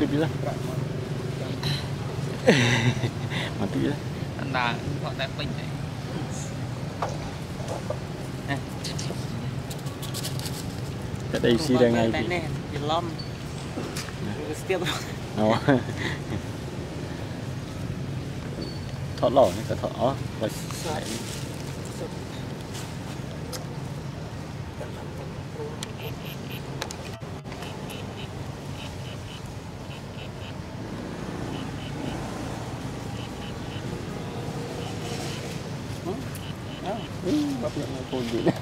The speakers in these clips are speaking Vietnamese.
mantep ya mantep ya anda họ đang bình đấy cái đây xi đang ngay thì lom dạ. thọ lỏ này cả thọ. Và bắp được nó côn gì đấy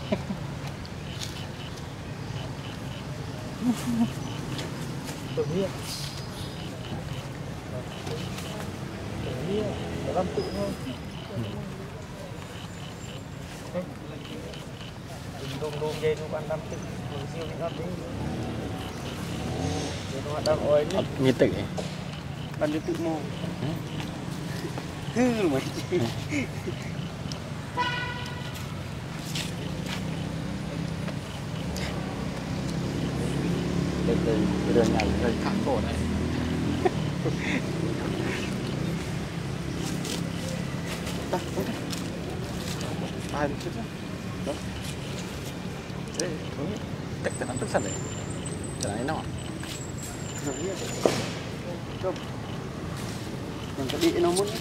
tự. Nhiên tự nhiên phải làm tự thôi đừng đồm đồm về nó quan tâm tự mình siêu bị đi, đấy nó hoạt động ôi như tự ăn như tự mô ừ. hư rồi เล็กๆเรือใหญ่เลยข้างโบสถ์เลยตายมันคิดนะเฮ้ยเด็กแต่นั้นต้องสั่นเลยแต่ไหนนอนจบมันก็ดีน้องมุ้นนี่